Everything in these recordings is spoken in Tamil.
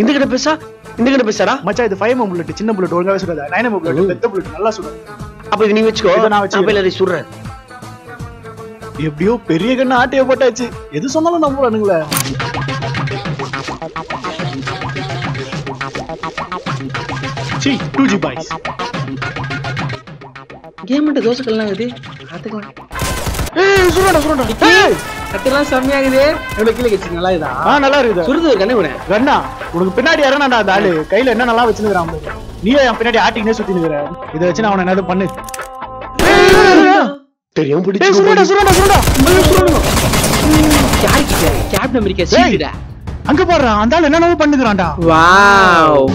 இந்த கிட்ட பேசா இந்த கிட்ட பேசாடா மச்சான் இது ஃபைவ் புல்லட் சின்ன புல்லட் ஒழுங்காவே சுடாது நைன் புல்லட் பெத்த புல்லட் நல்லா சுடும் அப்ப இது நீ வச்சுக்கோ. நான் போய் எல்லாரையும் சுடுறேன். எப்படியோ பெரிய கண்ணு ஆட்டைய போட்டாச்சு. எது சொன்னாலும் நம்புறானுங்களே C two G boys game மட்டும் தோசை கல்லாம் இது? பார்த்துக்கலாம் ஏய் சுரண்டா சுரண்டா. ஏய். கட்டெல்லாம் செம்மையாகுது. எவ்வளவு கீழே கட்சி நல்லா இதா ஆ நல்லா இருக்குது சுருது கண்ணு கூட கண்ணா உனக்கு பின்னாடி இறங்கடா அந்த ஆளு? கையில என்ன நல்லா வச்சுக்கிறான் நீயே என் பின்னாடி ஆட்டிங்கனே சுத்தி நிக்கிற இதை வச்சு நான் அவனை என்னது பண்ணு. தெரியும் ஏய் பிடிச்சு சுரண்டா சுரண்டா சுரண்டா. யார் கிட்ட? Captain America. சீக்கிரா அங்க பாடுறா. அந்த ஆள் என்னென்னவோ பண்ணுகிறான்டா. வாவ்.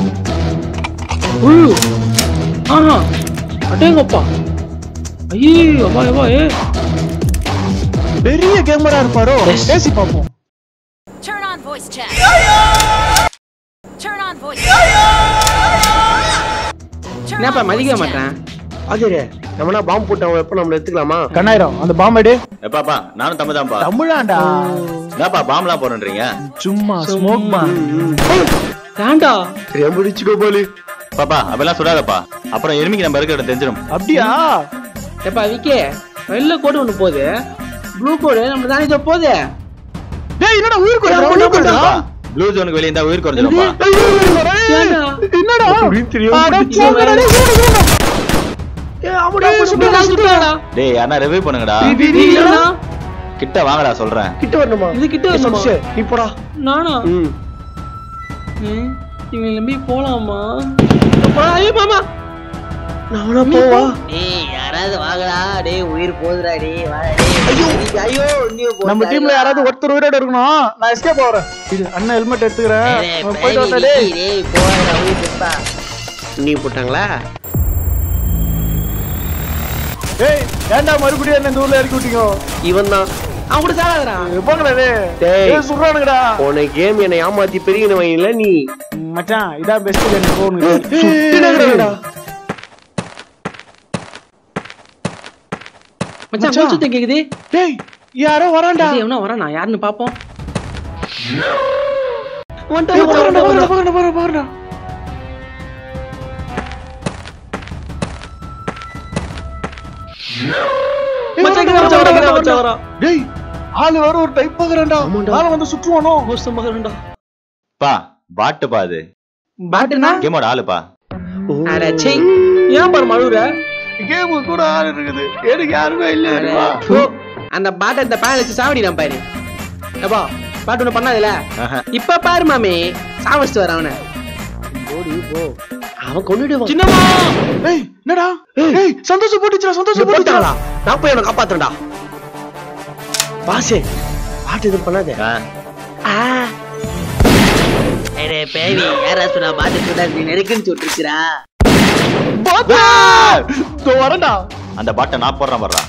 உய் ஆஹா. அடேங்கப்பா. ஐயோ அப்பா அப்பா ஏ. பெரிய கேமரா இருப்பாரோ. பேசி பார்ப்போம். Turn on voice chat. Turn on voice Turn என்னப்பா மதிக்க. மாட்டேன் ஆச்சரிய நம்மனா பாம்பு போட்டு அவன் எப்ப நம்மள எடுத்துக்கலாமா? கண்ணாயிரம் அந்த பாம்பேடு எப்பாப்பா நானும் தமிழ் தான்ப்பா தமிழாண்டா. என்னப்பா பாம்லாம் போடுறீங்க சும்மா ஸ்மோக் தெரியாம பிடிச்சுக்கோ போலி? பாப்பா அப்பெல்லாம் சுடாதப்பா. அப்புறம் எருமைக்கு நம்ம இருக்கிற தெரிஞ்சிடும். அப்படியா? ஏப்பா விக்கே வெள்ளை கோடு ஒண்ணு போகுது. ப்ளூ கோடு நம்ம தானே இதோ போகுது டேய் என்னடா ஏய், ஊருக்கு ஏய், வர ப்ளூ ஜோனுக்கு வெளியே இருந்தா உயிர் ஏன்டா என்னடா? அப்படின்னு தெரியாம. ஏய் ஆமாடா டேய் யாரா ரிவ்யூ பண்ணுங்கடா. கிட்ட வாங்கடா சொல்றேன். கிட்ட வரணுமா? இது கிட்ட வரணுமா? நீ போடா. நானா? ம். இவங்க நம்பி போலாமா? நானா போவா? டேய் யாராவது வாங்கடா. டேய் உயிர் போகுதுடா டேய் ஐயோ. இன்னும் போகுது. நம்ம டீம்ல யாராவது ஒருத்தர் உயிரோட இருக்கணும். நான் எஸ்கேப் ஆறேன் இது அண்ணன் ஹெல்மெட் எடுத்துக்கிறேன். பேணி வரேன் டேய் டேய் போடா உயிர் போட்டா நீ போட்டாங்களா? டேய் ஏன்டா மறுபடியும் என்ன ஊர்ல இறக்கி விட்டீங்க? இவன் தான் அவன் கூட சாடாதடா போங்கடா டேய். போன கேம் என்னை ஏமாத்தி பெரிய வைங்கள நீ. மச்சான் இதான் பெஸ்ட் கேம் போன் மச்சான். மூச்சு கேக்குது டேய் யாரோ வரான்டா. டேய் எவனா வரானா? யாருன்னு பாப்போம். டேய், ஆளு வேற ஒரு டைப் பாக்குறான்டா. ஆளு வந்து சுற்றுவானோ? மோசமாக இருந்தா பா பாட்டுப்பா அது. பாட்டுனா கேமோட ஆளுப்பா அட சீ ஏன் பாரு மழுவுற? கேமு கூட ஆள் இருக்குது. எனக்கு யாருமே இல்ல அந்த பாட்டை இந்த பேன் வச்சு சாவடிடான் பாரு. எப்பா பாட்டு ஒண்ணு பண்ணாதுல. இப்ப பாரு மாமி. சாவடிச்சுட்டு வர அவனை. அவன் கொண்டுடுவான் சின்னமா ஏய் என்னடா? ஏய். சந்தோஷம் போட்டுச்சுடா சந்தோஷம் போட்டுச்சுடா. நான் போய் அவனை காப்பாத்துறேன்டா. பாசே பாட்டு எதுவும் பண்ணாத. ஆ. பேவி யாரா சொன்னா பாட்டு சொன்னா நீ நெருக்குன்னு வரேன்டா அந்த பாட்டை நான் போடுறேன் வர்றான்.